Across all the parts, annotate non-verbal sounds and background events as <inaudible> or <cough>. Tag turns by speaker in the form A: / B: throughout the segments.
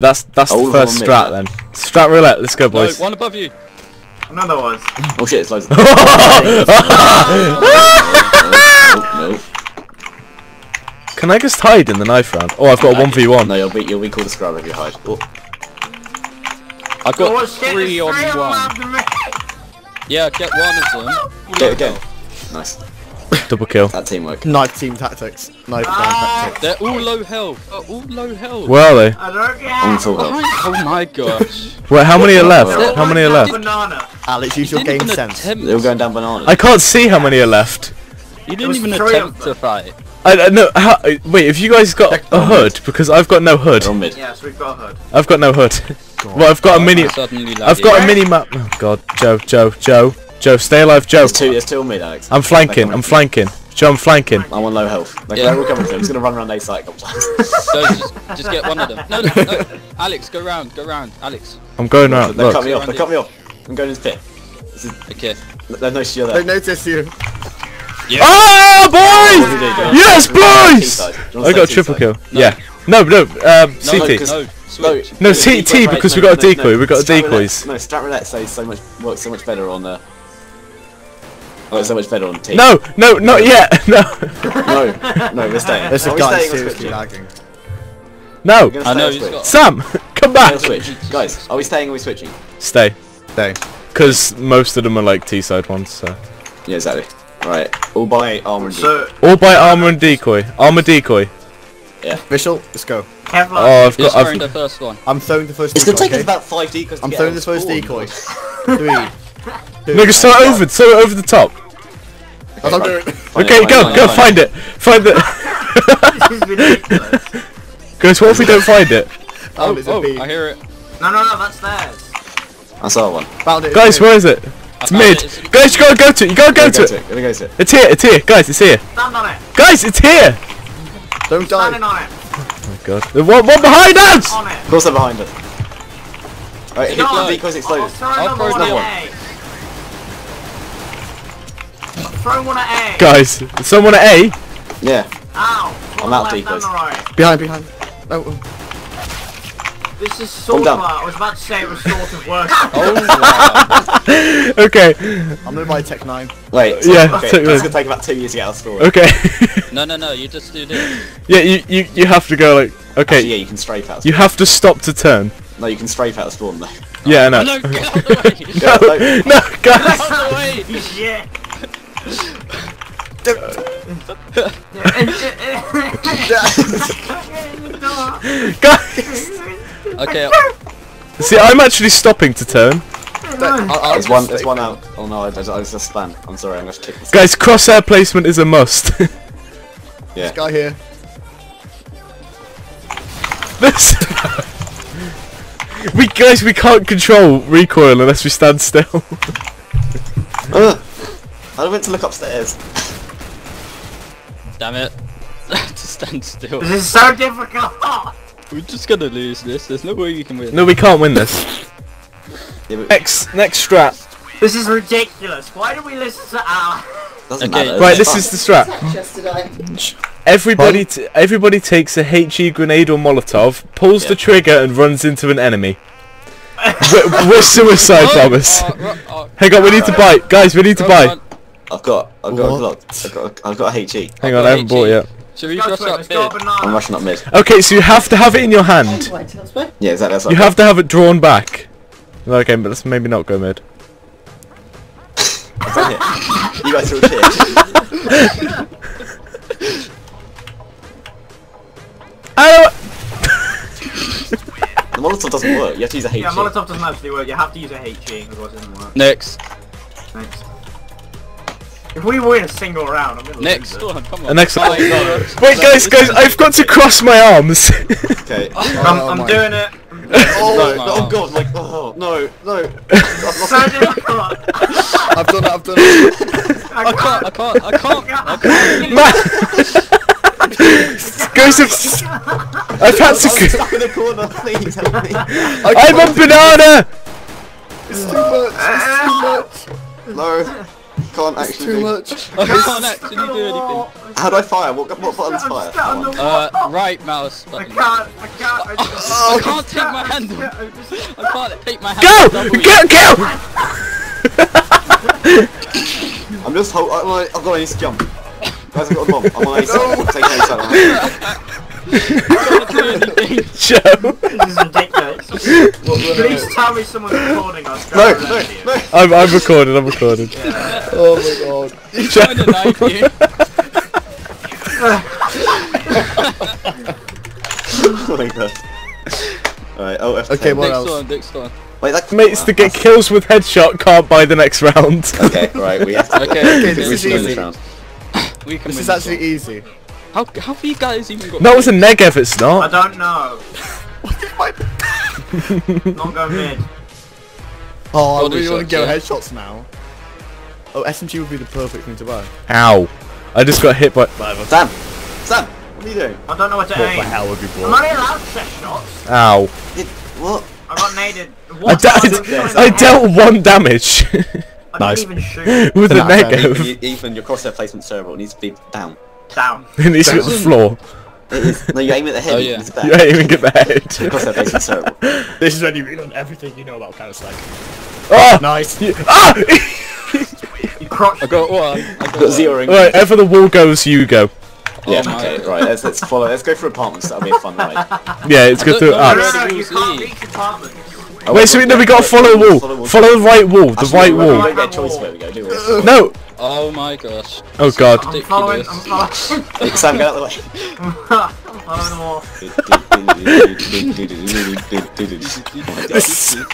A: That's that's
B: All
A: the first
B: them
A: strat then. Strat roulette. Let's go,
C: No,
A: boys.
C: one above you.
D: Another one.
B: Oh shit, it's loads of <laughs> oh, <laughs>
A: Can I just hide in the knife round? Oh, I've got a 1v1.
B: No, you'll be you'll be called a scrub if you hide. Oh,
C: I've got
D: oh shit,
C: three on
D: three
C: one. Yeah, get one of them.
B: get again. Nice.
A: Double kill.
B: That teamwork.
E: Knife team tactics. Knife down
D: Ah.
E: tactics.
C: They're all low health. They're all low health.
A: Where are they?
D: I don't
B: On
D: care.
C: Oh my gosh. <laughs>
A: Wait, how many are left?
B: They're
A: How many are left?
D: Banana.
E: Alex, use your
C: You didn't
E: game sense.
C: attempt.
B: They were going down bananas.
A: I can't see how many are left.
C: You didn't even attempt to fight.
A: I, I no. How, wait, have you guys got a HUD? Because I've got no HUD.
B: They're on mid.
D: Yes, we've got a HUD.
A: I've got no HUD. well, I've got a mini. I've got a mini map. Oh God, Joe, Joe, Joe, Joe, stay alive, Joe.
B: There's two. There's two on mid, Alex.
A: I'm flanking. I'm flanking. Joe, I'm flanking.
B: I'm on low health. They're,
C: Yeah.
B: they're all coming through. I'm just gonna run around A site a couple times.
C: So just, just get one of them. No, no, no. Alex, go round, go round. Alex.
A: I'm going around.
B: they cut me off. They cut me off. I'm going into pit.
C: Okay.
B: They've noticed you're there.
E: Don't notice you.
A: Ah,
B: What do
A: boys!
B: you do? Do
A: Yes, boys!
B: T-side? Do you want
A: I got a triple
B: T-side?
A: kill. Yeah. No, no. Um,
C: No,
A: CT.
B: because-
C: no,
B: No.
A: No,
B: the
A: T- T, because
B: no,
A: we got a
B: no,
A: decoy, we got a
B: Strat roulette-
A: decoys.
B: No, strat roulette says so much works so much better on uh Oh, Works so much better on T.
A: No, no, not yet. <laughs> No,
B: no, no, we're staying.
E: This
B: Are we
E: guy's
B: staying
E: seriously lagging.
A: no.
C: I know
B: or
C: he's
B: switch?
C: got.
A: Sam, <laughs> come back.
B: switch. Guys, are we staying or are we switching?
A: Stay,
E: Stay.
A: because most of them are like T-side ones. So.
B: Yeah, exactly. Right, all by armor and
D: So,
A: All by armor and decoy. Armor decoy.
E: Official, let's go.
D: Kevlar.
A: Oh, I've
C: Just
A: got.
C: throwing the
A: I've,
C: first one.
E: I'm throwing the first
B: It's
E: decoy,
B: gonna take us about five decoys to
E: I'm
B: get
E: throwing the first decoy. <laughs> Three. Two,
A: no, throw it over. Throw it over the top.
E: That's I'm
B: right.
E: doing.
B: Find
A: Okay, go,
B: find it,
A: go,
B: find
A: find it. Find it.
D: This is ridiculous.
A: Guys, what if we don't find it?
E: Found
C: Oh,
E: it's
C: oh,
E: B.
C: I hear it.
D: No, no, no, that's theirs.
B: it. I saw one.
E: Found it.
A: Guys, where is it? It's mid.
C: it, it's-
A: Guys, you gotta go to it. You gotta go
B: Gonna
A: to it.
B: Go to it.
A: It's here. It's here. Guys, it's here.
D: Stand on it.
A: Guys, it's here.
E: Don't
D: Standing
E: die.
D: on it.
A: Oh my God. The one, one behind us.
D: On it.
B: Of course they're behind us. Alright, hit
D: No.
B: the decoys oh,
D: I'll
B: exploded.
D: throw
C: I'll
D: another
C: throw
D: one Throw one at A.
A: Guys, someone at A.
B: Yeah.
D: Ow.
B: I'm out
D: left
B: decoys.
D: right.
E: Behind, behind. No. oh.
D: This is sort
B: down.
D: of. I was about to say it was sort of worse.
C: Oh wow.
A: Okay.
E: I'm gonna buy Tec-9.
B: Wait.
A: Yeah,
B: Okay,
A: take
B: it's gonna take about two years to get out of school.
A: Okay. <laughs>
C: No, no, no. You just do this.
A: yeah, you, you you have to go like. Okay.
B: Actually, yeah, you can strafe out. Of
A: You have to stop to turn.
B: No, you can strafe out of spawn though.
A: Yeah, I know.
C: Oh, no, get out the way.
B: Yeah, no,
A: no, guys.
C: Get out the way.
D: Shit.
A: Guys. <laughs>
C: Okay.
A: See, I'm actually stopping to turn.
B: There's one, there's one out. Oh no, I, I, I just spun. I'm sorry, I'm gonna kick this.
A: Guys, crosshair placement is a must. <laughs>
B: Yeah.
E: This guy here.
A: this. we guys, we can't control recoil unless we stand still.
B: Ugh. I went to look upstairs.
C: Damn it. <laughs> Just stand still.
D: This is so difficult.
C: We're just gonna lose this. There's no way we can win.
A: no, we can't win this.
B: Yeah,
A: Next, next strat.
D: This is ridiculous. Why do we listen to our...
B: doesn't
C: Okay.
B: matter.
A: Right, this is the strat. Everybody, t- everybody takes a HE grenade or Molotov, pulls the trigger, and runs into an enemy. <laughs> we're, we're suicide bombers.
C: ro- oh,
A: Hang on, we need to uh, buy, guys. We need to
C: go
A: buy.
C: On.
B: I've got, I've got a
E: What?
B: Glock. I've got, I've got a HE.
A: Hang on, I haven't bought it yet.
C: Should we
D: Go
C: rush up
D: let's go
C: here?
D: banana.
B: I'm rushing up mid.
A: Okay, so you have to have it in your hand.
F: Wait till it's back.
B: Yeah, exactly. That's what
A: You
B: I've
A: to have it drawn back. Okay, but let's maybe not go mid.
B: got. Right here. You guys are all shit. <laughs>
A: Oh,
B: The Molotov doesn't work. You have to use a HE.
D: Yeah, Molotov doesn't actually work. You have to use a HE, otherwise it doesn't work.
C: Next.
D: Thanks. If we win a single round, I'm gonna
C: Next
D: lose it.
C: one. Come on.
A: the next
C: Oh
A: one.
C: my
A: Wait, guys, guys, I've got to cross my arms. <laughs>
B: Okay. <laughs>
D: I'm,
E: Oh
D: I'm doing it.
B: Oh,
C: No,
B: no,
C: no.
B: oh god, like, oh, no, no. I've lost
D: So
B: it.
E: I've done it, I've done it.
C: I can't. I can't. I can't. I can't.
A: Man, guys, have, I've had
B: I'm stuck in a corner, please help me.
A: I'm a banana.
E: It's too much, it's too much. <laughs>
B: No. Can't
E: It's
B: actually
E: too
B: do.
E: much. <laughs>
C: I can't actually do anything.
B: How do I fire? What, what buttons fire?
D: stuck on the
B: Come on.
C: Uh, right mouse button.
D: I can't, I <laughs> can't, I just...
C: I can't take my hand off.
D: I
C: can't take my hand
A: Go!
C: off W.
A: Go! Go! <laughs>
B: I'm just hold. I'm like, I've got an ace jump. Guys, I've got a bomb. I'm on ace. I'm taking ace out.
C: I can't do anything.
A: Joe.
D: This is ridiculous. Please tell me someone's recording us.
B: No, no, no.
A: I'm, I'm recorded. I'm recorded.
E: Oh my god.
C: Trying to knife you.
B: oh my god. Alright, oh, F10.
E: Okay, what
C: Next
E: else?
C: one, next one.
B: Wait, that
A: Mates to get kills with headshot can't buy the next round.
B: Okay, right, we have to.
C: Okay, <laughs>
E: Okay,
C: okay,
E: this is easy.
B: this round.
C: we can
E: This
C: win
E: is actually
C: one.
E: easy.
C: How, how have you guys even got
A: no, it's a Negev. It's not.
D: I don't know. <laughs> <laughs> Not going mid.
E: Oh, I really want to
C: shots,
E: go
C: yeah.
E: headshots now. Oh, SMG would be the perfect thing to buy.
A: Ow! I just got hit by.
B: Sam! Sam! What are you doing?
D: I don't know what to
E: What
D: aim.
E: the hell would be
D: I'm
E: bought?
D: only allowed to set shots.
A: Ow!
B: It, what?
D: I got naded.
A: I,
D: What?
A: de-
D: I,
A: I,
D: didn't
A: de- I dealt one damage
D: I
E: Nice.
D: didn't even shoot. <laughs>
A: with a
E: Nah, man.
A: Negev.
B: Ethan, Ethan, your crosshair placement's terrible. Needs to be down.
D: Down.
A: And he's hit the floor.
B: It is. No, you aim at the head.
C: Oh, yeah.
B: needs to
A: You
B: back.
A: ain't even get the head.
B: Your crosshair placement's terrible.
E: This is when you read on everything you know about Counter Strike.
A: Ah!
E: Nice.
A: You- <laughs> Ah!
D: You crotch.
C: I got one. I got,
B: Got zero ring.
A: Right, ever the wall goes, you go.
B: Yeah,
C: Oh my
B: okay,
C: God.
B: right, let's, let's follow, let's go for apartments, that'll be a fun <laughs> ride.
A: Yeah, it's good
C: don't
A: to.
C: know
A: Ah.
D: No, no, no, you can't
C: lead.
D: reach apartment.
B: Oh,
A: Wait, so we, no, we gotta follow the wall. Follow the right wall. The
B: Actually,
A: right
B: we don't-
A: wall.
B: don't get a choice where we go, do we?
A: No.
C: Oh my gosh.
A: Oh god.
D: I'm following, I'm
C: Ridiculous.
D: following.
B: Sam, get out of the way.
D: I'm following the wall.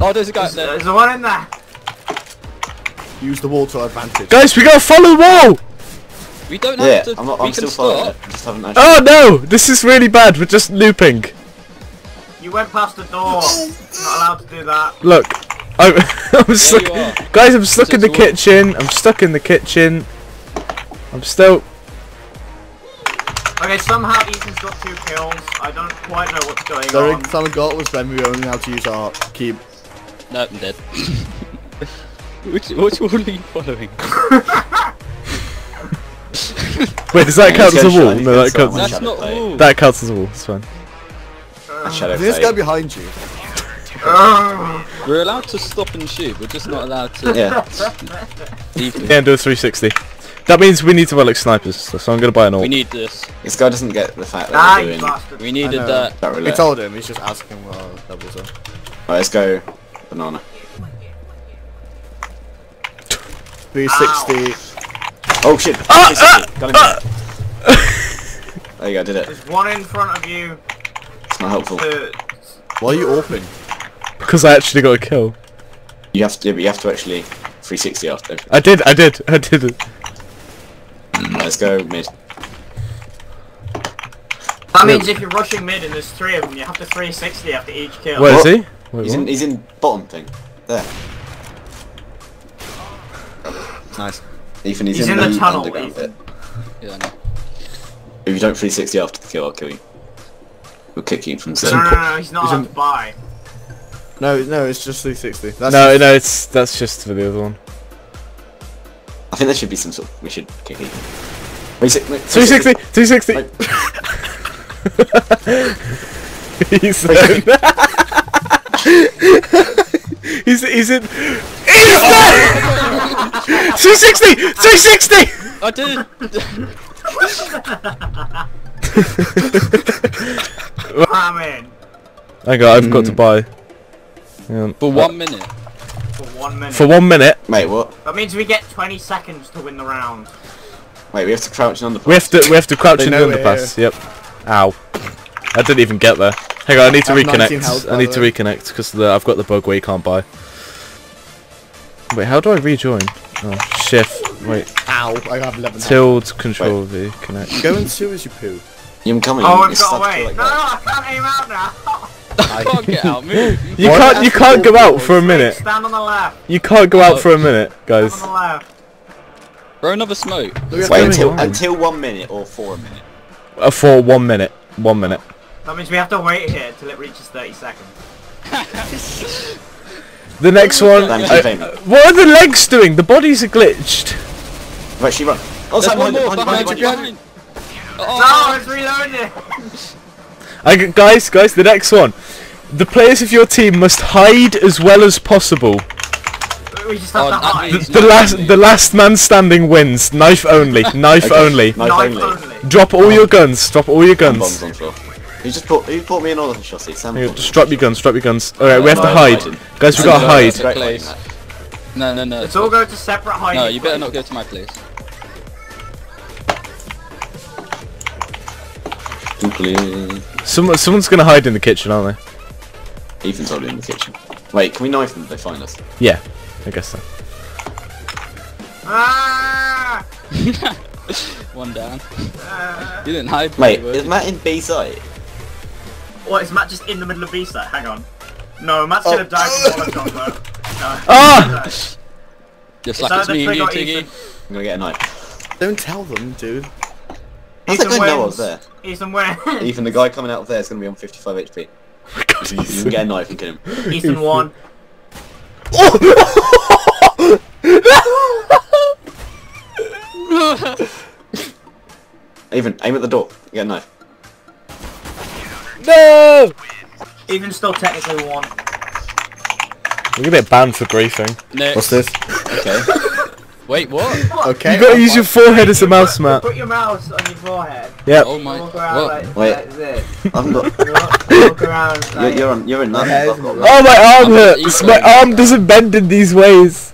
C: Oh, there's a guy there.
D: There's one in there.
E: Use the wall to our advantage.
A: Guys, we gotta follow the wall!
C: We don't have
B: Yeah,
C: to.
B: I'm, not,
C: we
B: I'm
C: can
B: still following
C: stop.
B: it. I just haven't oh, actually...
A: Oh no! This is really bad, we're just looping.
D: You went past the door. Not allowed to do that.
A: Look. <laughs> I'm, I'm stuck. Guys, I'm stuck in the
C: It's a wall.
A: kitchen. I'm stuck in the kitchen. I'm still.
D: Okay, somehow Ethan's got two kills. I don't quite know what's going
E: The
D: on.
E: only time we got was when we only had to use our key.
C: No, I'm dead. <laughs> which which wall are you following?
A: Wait, does that
B: Yeah,
A: count as a wall? No, that
B: he's
A: counts. As,
C: That's not
B: play.
C: wall.
A: that counts as a wall. It's fine.
B: A shadow
E: There's this guy behind you. <laughs>
C: We're allowed to stop and shoot. We're just not allowed to
B: Yeah.
C: leave them.
A: Yeah, do a 360. That means we need to buy like snipers, so I'm gonna buy an
C: We need this.
B: This guy doesn't get the fact
D: Ah,
B: that we're doing...
D: bastard.
C: We needed that.
B: That
E: We told him, he's just asking what our levels are.
B: Right, let's go. Banana.
E: 360.
B: Oh shit!
A: Ah,
B: Got him there. There you go, did it.
D: There's one in front of you.
B: It's not helpful.
D: To...
E: Why are you open?
A: Because I actually got a kill.
B: You have to, yeah, but you have to actually 360 after.
A: I did, I did, I did it.
B: Mm, let's go mid.
D: That means if you're rushing mid and there's three of them, you have to 360 after each kill.
A: Where is
B: What?
A: he? Wait,
B: He's
A: what?
B: in, he's in bottom thing. There.
E: Nice.
B: Ethan, he's,
D: He's
B: in,
D: in the tunnel,
B: underground
D: Ethan.
B: bit.
C: Yeah, I know.
B: If you don't 360 after the kill, I'll kill you. We'll kicking you from
D: No,
B: zone.
D: no, no, no, he's not
E: He's
D: allowed
E: in-
D: to buy.
E: No, no, it's just 360. That's
A: No,
E: just-
A: no, it's that's just for the other one.
B: I think there should be some sort of, we should kick you. Wait, si- wait,
A: 360, 360.
B: Wait. <laughs>
A: he's in. <laughs> he's he's in. He's there. <laughs> 360, 360.
C: I did.
D: I'm in.
A: Hang on, I've got to mm. buy. Hang on.
C: For one minute.
D: For one minute.
A: For one minute,
B: Wait, what?
D: That means we get 20 seconds to win the round.
B: Wait, we have to crouch and underpass.
A: we have to we have to crouch
E: They
A: in the
E: know we're
A: underpass. Yep. Ow. I didn't even get there. Hang on, I need to
E: I have 19
A: reconnect.
E: health,
A: I need to
E: way.
A: reconnect because I've got the bug where you can't buy. Wait, how do I rejoin? Oh, shift. Wait,
E: Ow, I have 11 health.
A: tilt control V connect.
E: Go in two as you poo.
B: I'm coming.
D: Oh,
B: it's
D: we've got
B: stuck
D: away.
B: like
D: No, no,
B: that.
D: I can't aim out now. <laughs>
C: I can't get out. Move. <laughs>
A: You
E: Why
A: can't you can't go out for a minute.
D: Stand on the left.
A: You can't go out for a minute,
D: Stand
A: guys.
D: on the left.
C: Throw another smoke.
E: Look, we have
B: Wait until
A: on?
B: until one minute or for a minute.
A: Uh, for one minute. One minute.
D: That means we have to wait here till it reaches 30 seconds. <laughs>
A: The next one. Uh, what are the legs doing? The bodies are glitched.
B: Right, she run. Oh,
C: There's
B: sorry,
C: one
B: behind,
C: more
B: behind,
C: behind,
B: behind, behind.
C: Behind.
D: No,
C: Oh,
D: it's reloading.
A: I g guys, guys, the next one. The players of your team must hide as well as possible.
D: We just have
C: Oh,
D: to hide.
C: means-
A: The last, the last man standing wins. Knife only. <laughs> Knife
B: Okay.
A: only.
B: Knife
D: Knife
B: only.
D: only.
A: Drop all your guns. Drop all your guns.
B: on floor. Who just put? Who bought me an all shotty? Sam.
A: Here,
B: bought me
A: just
B: an
A: drop your guns. Drop your guns. All right, we have to hide,
B: hiding.
A: guys. We
C: No,
A: gotta
C: no,
A: hide.
B: Great
C: no, no, no.
D: Let's all go to separate hiding
C: No, you better not go to my place.
B: Clear.
A: Someone, someone's gonna hide in the kitchen, aren't they?
B: Ethan's already in the kitchen. Wait, can we knife them if they find us?
A: Yeah, I guess so.
D: Ah! <laughs>
C: One down. You didn't hide.
B: Wait,
C: very
B: is
C: well.
B: Matt in B site?
D: what, is Matt just in the middle of B-side? Hang on. No, Matt's
B: Oh.
D: gonna die from <laughs> Molotov though. No.
A: Ah!
C: Just like it's
D: either
C: me and you,
D: or
C: Tiggy.
B: I'm gonna get a knife.
E: Don't tell them, dude.
B: How's that
D: Ethan
B: guy know I was there?
D: Ethan wins. <laughs>
B: Ethan, the guy coming out of there is gonna be on 55 HP.
A: Oh my God,
B: You can
A: Ethan.
B: get a knife and kill him. <laughs>
D: Ethan won. <laughs>
B: Ethan, aim at the door. Get a knife.
A: No!
D: Even still technically won.
A: We're gonna get banned for griefing.
C: Next.
E: What's this?
B: Okay.
C: Wait, <laughs> what?
E: Okay.
A: You gotta use your forehead as a mouse,
D: Put-
A: Matt.
D: Put your mouse on your forehead.
A: Yep.
C: Oh my.
D: Walk around
C: What?
D: like,
B: Wait.
D: like this. <laughs>
B: I haven't.
D: Walk, walk around
B: You're, you're on. You're in nothing.
E: hair's
B: I've got
E: in
B: that.
A: Oh, my arm
C: I'm
A: hurts.
C: equally
A: My arm doesn't bend in these ways.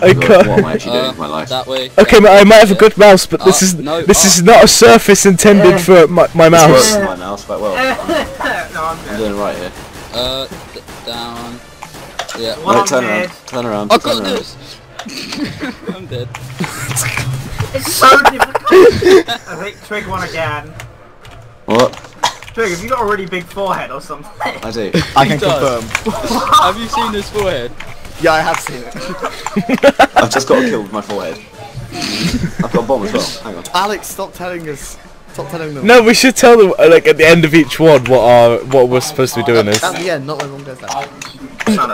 A: I
B: What, what am I actually doing
C: Uh,
B: with my life?
C: that way.
A: Okay, I might have a good mouse, but this
C: Uh,
A: is
C: no,
A: this
C: uh.
A: is not a surface intended
D: Uh.
A: for my, my mouse.
B: working my mouse quite well. <laughs>
D: no, I'm
B: I'm doing right here.
C: Uh, down. Yeah.
D: One
B: No,
D: on
B: turn around. Turn around.
C: I
B: turn
C: got
B: around.
C: this. I'm dead.
D: It's so difficult. I think Trig won again.
B: What?
D: Trig, have you got a really big forehead or something?
B: I do.
E: I
C: He
E: can
C: does.
E: confirm. <laughs>
C: Have you seen his forehead?
E: Yeah, I have seen it. <laughs>
B: I've just got a kill with my forehead. I've got a bomb as well. Hang on.
E: Alex, stop telling us. Stop telling them.
A: No, we should tell them uh, like at the end of each one what our what we're supposed to be doing is.
E: At the end, not when everyone goes down.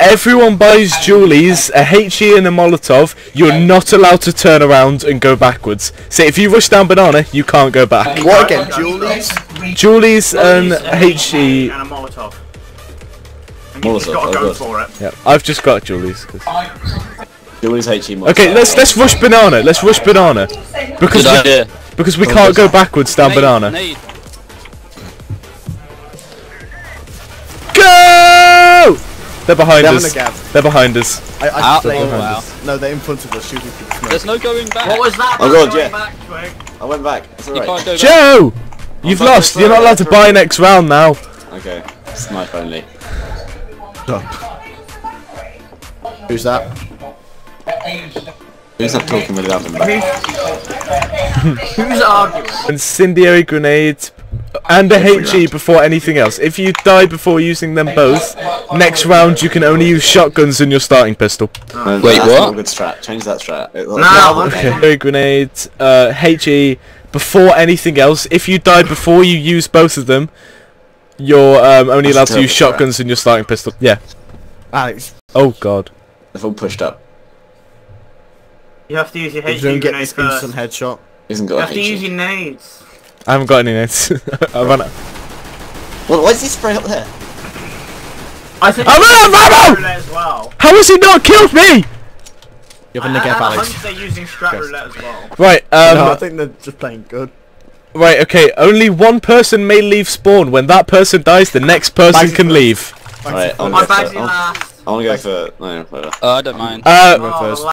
A: Everyone buys Julie's, a HE and a Molotov. You're not allowed to turn around and go backwards. So if you rush down banana, you can't go back.
E: What again, Julie's?
A: Julie's and
D: Julie's, uh,
A: HE.
D: And a Molotov. And you just
B: Molotov,
D: gotta
B: oh
D: go for it.
A: Yeah, I've just got Julie's. 'cause-
B: Julie's HE mod.
A: Okay, let's let's rush banana. Let's rush banana because
C: Good
A: we,
C: idea.
A: because we can't go backwards down banana.
C: nade.
A: Go! They're behind
E: They're
A: us. They're behind us.
E: I, I
C: Ow. Oh,
E: them.
C: wow.
E: No, they're in front of us shooting through the smoke.
C: There's no going back.
D: What was that?
B: Oh
D: Going
B: God, yeah.
D: Back, Trig?
B: I went back. It's
C: You
B: alright.
C: can't go back.
A: Joe, you've lost.
B: I'm
A: You're not allowed to buy
B: sorry.
A: next round now.
B: Okay. Snipe only.
E: Who's that?
B: Who's that talking really loud in the back? <laughs>
D: Who's arguing?
A: Incendiary grenade and a
B: Every
A: HE
B: round.
A: before anything else. If you die before using them both, next round you can only use shotguns and your starting pistol.
B: No,
C: Wait,
B: that's
C: what?
B: Not a good strat. Change that strat. It-
D: No,
B: that's-
D: okay.
A: Incendiary grenade, uh, HE before anything else. If you die before you use both of them, you're um, only
B: That's
A: allowed to use
B: terrible strat.
A: shotguns and your starting pistol. Yeah.
E: Alex,
A: Oh god.
B: They've all pushed up.
D: You have to use your
E: if
D: HE
E: you don't get
D: grenade
E: this
D: first.
E: instant headshot.
B: Isn't got.
D: You
B: got
D: have
B: a
D: to use your nades.
A: I haven't got any nades. <laughs> I run out.
B: Well, why is he spray up there?
D: I think
A: I'm
D: you
A: out of
D: use
A: ammo!
D: as well.
A: How has he not killed me?
E: You have
D: I,
E: a
D: I,
E: Negev,
D: I
E: Alex.
D: hunch they're using strat roulette as well.
A: Right, um,
E: no, I think they're just playing good.
A: right, okay. Only one person may leave spawn. When that person dies, the next person can leave.
B: Alright, I'm
D: My
B: gonna go for,
D: in
B: I
D: last.
B: wanna go for, no, whatever.
C: Uh, I don't mind.
A: Uh,
E: Go
D: Oh,
E: first.